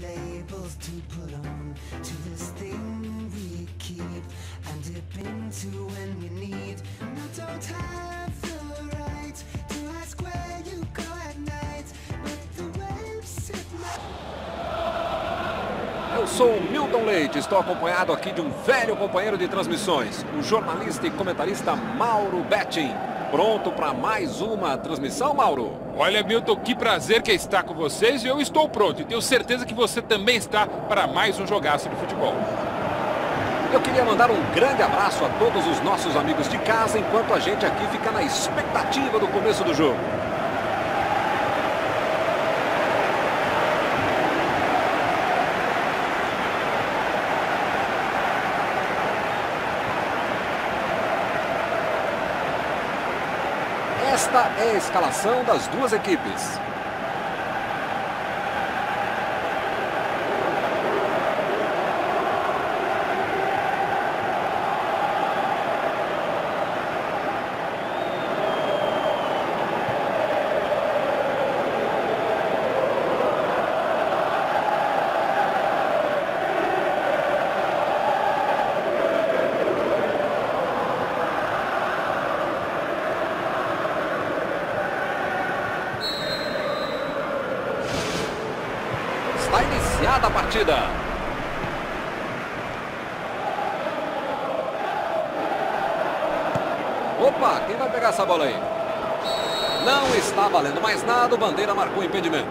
labels to put on to this thing we keep and dip into when we need. Don't have the right to ask where you go at night, but the waves set my Eu sou o Milton Leite, estou acompanhado aqui de um velho companheiro de transmissões, o jornalista e comentarista Mauro Betting. Pronto para mais uma transmissão, Mauro? Olha, Milton, que prazer que é estar com vocês e eu estou pronto. E tenho certeza que você também está para mais um jogaço de futebol. Eu queria mandar um grande abraço a todos os nossos amigos de casa, enquanto a gente aqui fica na expectativa do começo do jogo. Esta é a escalação das duas equipes. Iniciada a partida. Opa, quem vai pegar essa bola aí? Não está valendo mais nada, o Bandeira marcou impedimento.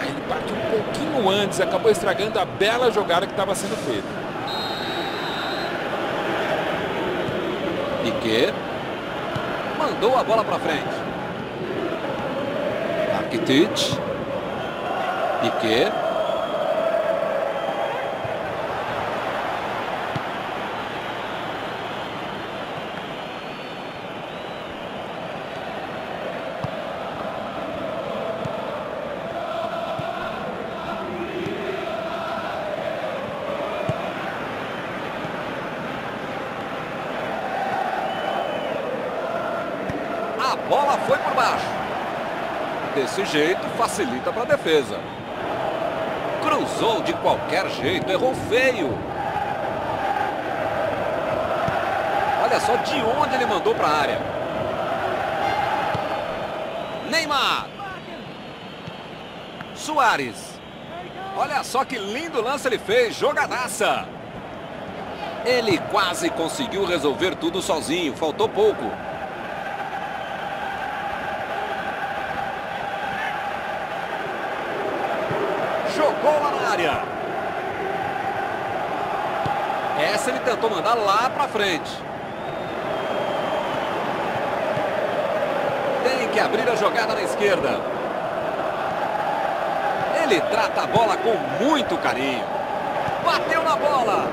Aí ele partiu um pouquinho antes, acabou estragando a bela jogada que estava sendo feita. Piquet. Mandou a bola para frente. Rakitic. Piquet. A bola foi por baixo. Desse jeito, facilita para a defesa. Cruzou de qualquer jeito, errou feio. Olha só de onde ele mandou para a área. Neymar. Soares. Olha só que lindo lance ele fez, jogadaça. Ele quase conseguiu resolver tudo sozinho, faltou pouco. Jogou lá na área. Essa ele tentou mandar lá pra frente. Tem que abrir a jogada na esquerda. Ele trata a bola com muito carinho. Bateu na bola.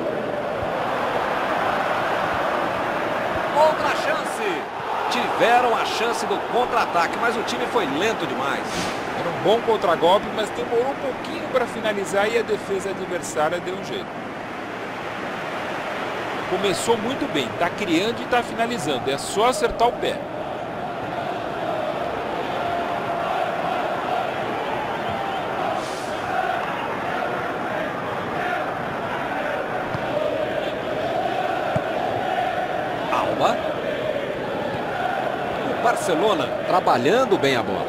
Outra chance. Tiveram a chance do contra-ataque, mas o time foi lento demais. Era um bom contragolpe, mas demorou um pouquinho para finalizar e a defesa adversária deu um jeito. Começou muito bem, está criando e está finalizando. É só acertar o pé. Barcelona trabalhando bem a bola.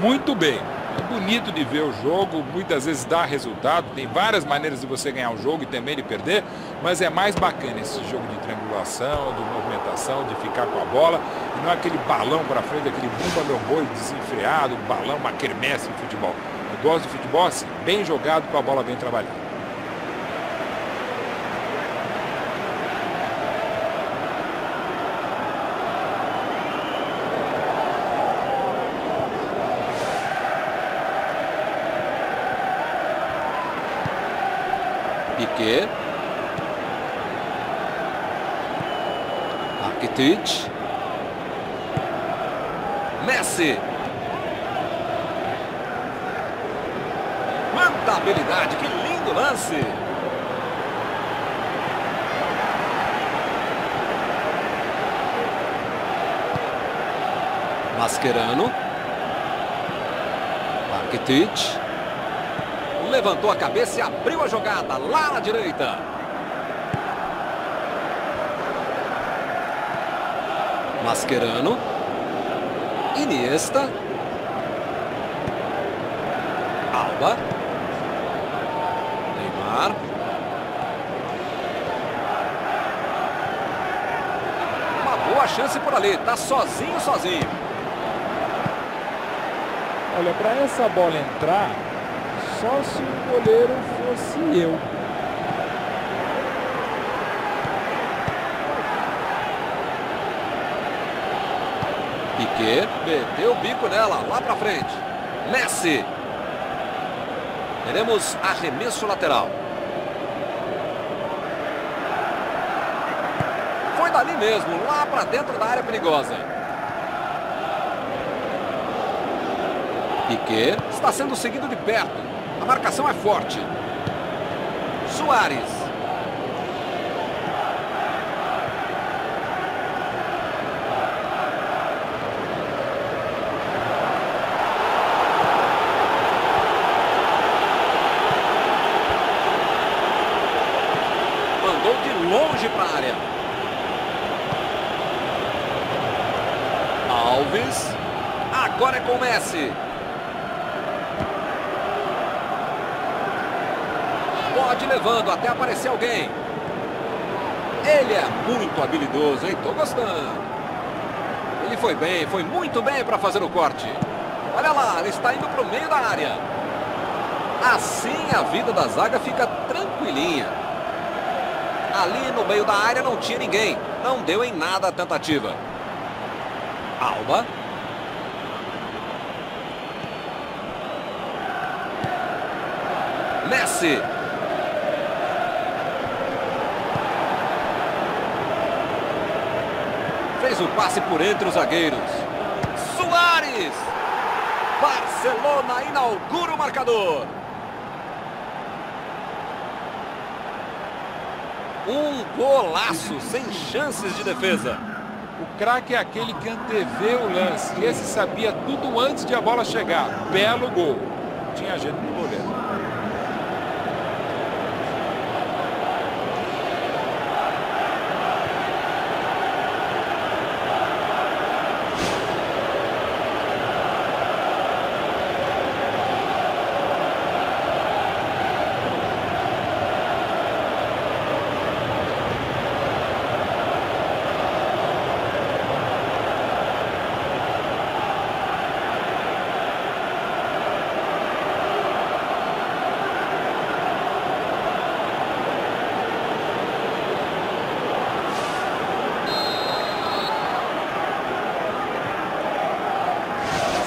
Muito bem. É bonito de ver o jogo, muitas vezes dá resultado, tem várias maneiras de você ganhar o jogo e também de perder, mas é mais bacana esse jogo de triangulação, de movimentação, de ficar com a bola, e não aquele balão para frente, aquele bumba meu boi desenfreado, balão, uma quermesse de futebol. Eu gosto de futebol assim, bem jogado com a bola bem trabalhada. Piquet. Rakitic. Messi. Quanta habilidade, que lindo lance. Mascherano. Rakitic. Levantou a cabeça e abriu a jogada lá na direita. Mascherano. Iniesta. Alba. Neymar. Uma boa chance por ali. Tá sozinho, sozinho. Olha, para essa bola entrar, só se o goleiro fosse eu. Piquet meteu o bico nela, lá pra frente. Messi. Teremos arremesso lateral. Foi dali mesmo, lá pra dentro da área perigosa. Piquet está sendo seguido de perto. A marcação é forte. Soares. Mandou de longe para a área. Alves. Agora é com o Messi. Pode ir levando até aparecer alguém. Ele é muito habilidoso, hein? Tô gostando. Ele foi bem, foi muito bem para fazer o corte. Olha lá, ele está indo para o meio da área. Assim a vida da zaga fica tranquilinha. Ali no meio da área não tinha ninguém. Não deu em nada a tentativa. Alba. Messi. Fez o passe por entre os zagueiros. Soares. Barcelona inaugura o marcador. Um golaço sem chances de defesa. O craque é aquele que antevê o lance. Esse sabia tudo antes de a bola chegar. Belo gol. Tinha jeito no goleiro.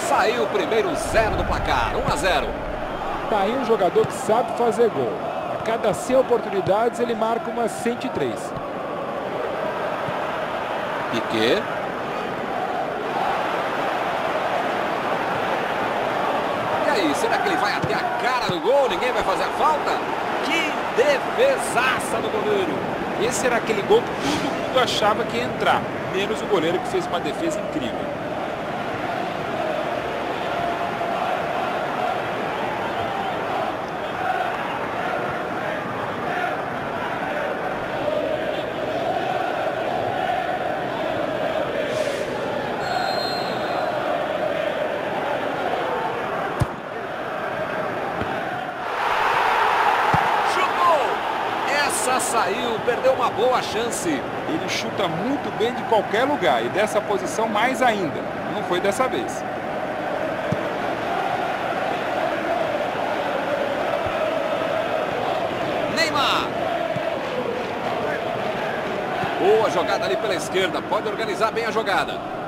Saiu o primeiro zero do placar, 1 a 0. Tá aí um jogador que sabe fazer gol. A cada 100 oportunidades ele marca umas 103. Piquet. E aí, será que ele vai até a cara do gol? Ninguém vai fazer a falta? Que defesaça do goleiro. Esse era aquele gol que todo mundo achava que ia entrar, menos o goleiro que fez uma defesa incrível. Essa saiu, perdeu uma boa chance. Ele chuta muito bem de qualquer lugar e dessa posição mais ainda. Não foi dessa vez. Neymar. Boa jogada ali pela esquerda. Pode organizar bem a jogada.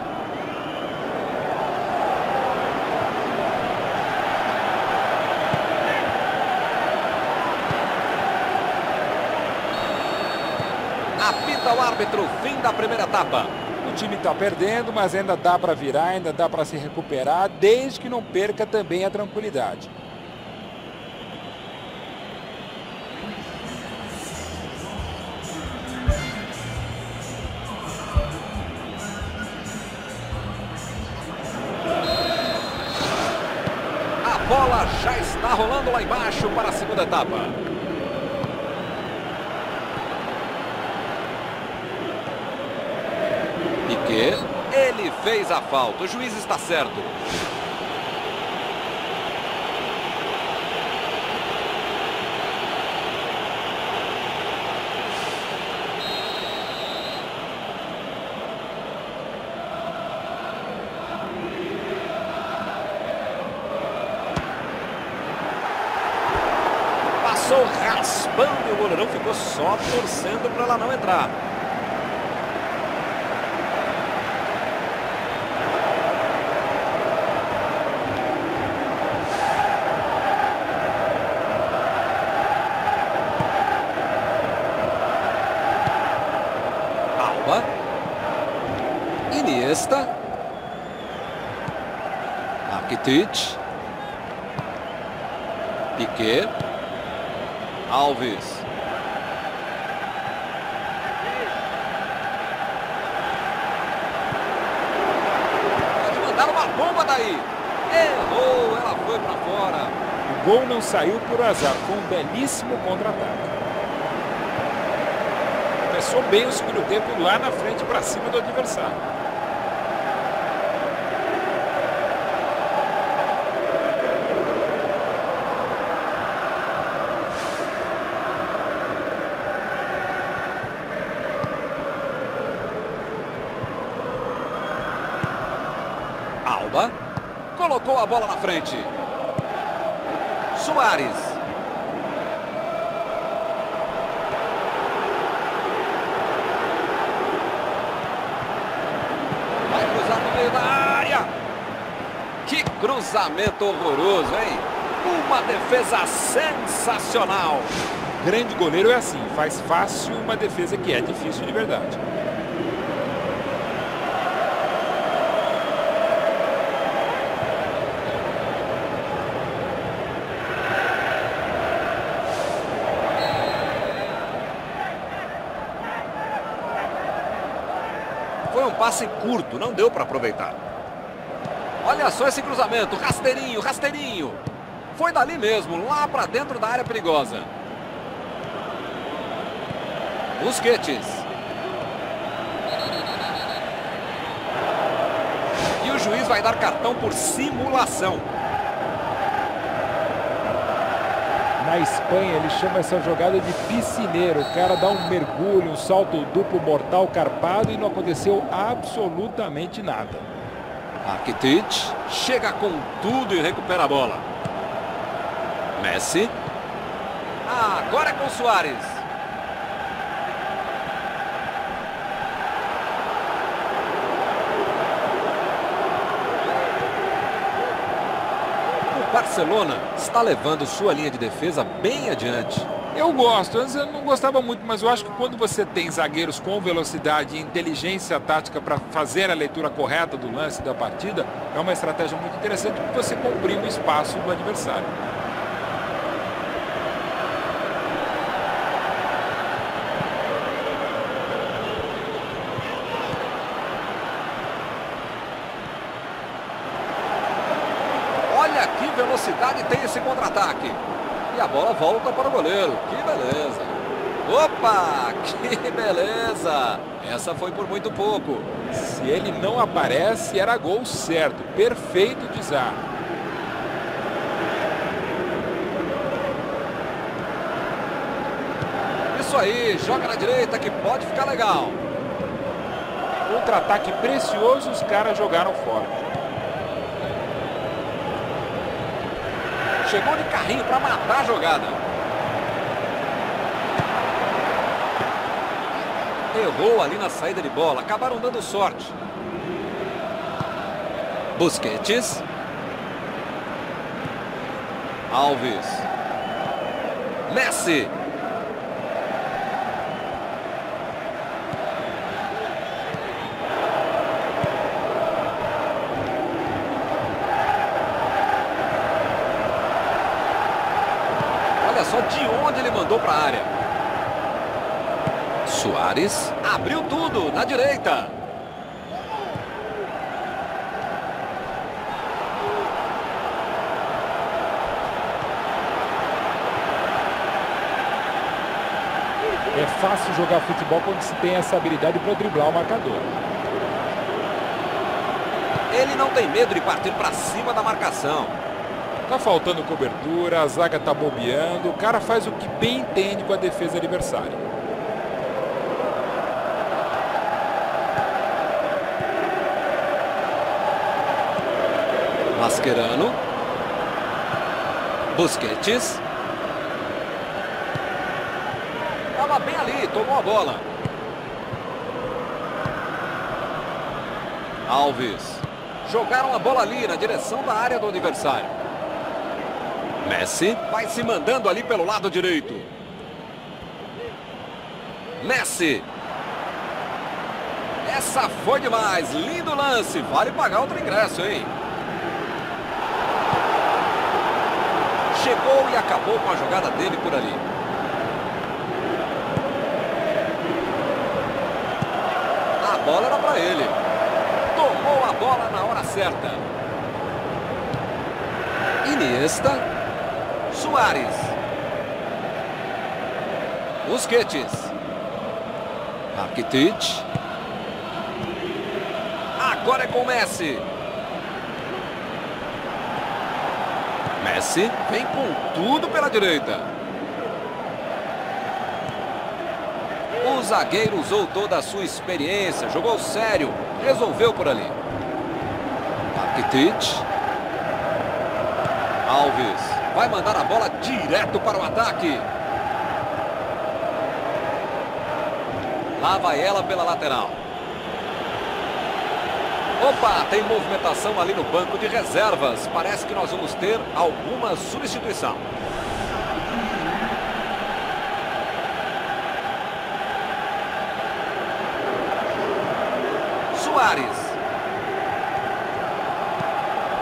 Apita o árbitro. Fim da primeira etapa. O time está perdendo, mas ainda dá para virar, ainda dá para se recuperar, desde que não perca também a tranquilidade. A bola já está Tá rolando lá embaixo para a segunda etapa. Piquet, ele fez a falta. O juiz está certo. Passou raspando e o goleirão ficou só torcendo para ela não entrar. Alba. Iniesta. Rakitic. Piquet. Alves. Pode mandar uma bomba daí. Errou, ela foi para fora. O gol não saiu por azar, foi um belíssimo contra-ataque. Começou bem o segundo tempo lá na frente para cima do adversário. Alba. Colocou a bola na frente. Soares. Cruzamento horroroso, hein? Uma defesa sensacional. Grande goleiro é assim, faz fácil uma defesa que é difícil de verdade. Foi um passe curto, não deu para aproveitar. Olha só esse cruzamento, rasteirinho, rasteirinho. Foi dali mesmo, lá para dentro da área perigosa. Busquets. E o juiz vai dar cartão por simulação. Na Espanha ele chama essa jogada de piscineiro. O cara dá um mergulho, um salto duplo mortal carpado e não aconteceu absolutamente nada. Rakitic chega com tudo e recupera a bola. Messi. Ah, agora é com Soares. O Barcelona está levando sua linha de defesa bem adiante. Eu gosto, antes eu não gostava muito, mas eu acho que quando você tem zagueiros com velocidade e inteligência tática para fazer a leitura correta do lance da partida, é uma estratégia muito interessante porque você comprime o espaço do adversário. Olha que velocidade tem esse contra-ataque. E a bola volta para o goleiro. Que beleza. Opa, que beleza. Essa foi por muito pouco. Se ele não aparece, era gol certo. Perfeito desarme. Isso aí, joga na direita que pode ficar legal. Contra-ataque precioso, os caras jogaram fora. Chegou de carrinho para matar a jogada. Errou ali na saída de bola. Acabaram dando sorte. Busquets. Alves. Messi. Soares. Abriu tudo na direita. É fácil jogar futebol quando se tem essa habilidade para driblar o marcador. Ele não tem medo de partir para cima da marcação. Tá faltando cobertura, a zaga tá bobeando, o cara faz o que bem entende com a defesa adversária. Mascherano. Busquets. Estava bem ali, tomou a bola. Alves. Jogaram a bola ali na direção da área do adversário. Messi vai se mandando ali pelo lado direito. Messi. Essa foi demais. Lindo lance. Vale pagar outro ingresso, hein? Chegou e acabou com a jogada dele por ali. A bola era para ele. Tomou a bola na hora certa. Iniesta. Soares. Busquets. Rakitic. Agora é com o Messi. Messi vem com tudo pela direita. O zagueiro usou toda a sua experiência, jogou sério, resolveu por ali. Rakitic. Alves vai mandar a bola direto para o ataque. Lá vai ela pela lateral. Opa, tem movimentação ali no banco de reservas. Parece que nós vamos ter alguma substituição. Soares.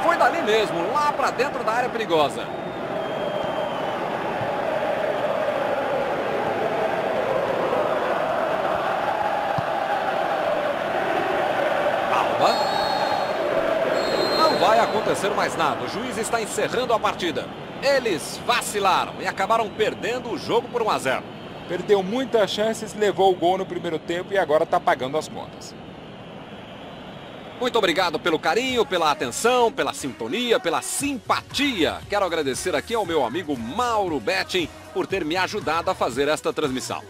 Foi dali mesmo, lá para dentro da área perigosa. Alba. Não vai acontecer mais nada. O juiz está encerrando a partida. Eles vacilaram e acabaram perdendo o jogo por 1 a 0. Perdeu muitas chances, levou o gol no primeiro tempo e agora está pagando as contas. Muito obrigado pelo carinho, pela atenção, pela sintonia, pela simpatia. Quero agradecer aqui ao meu amigo Mauro Betting por ter me ajudado a fazer esta transmissão.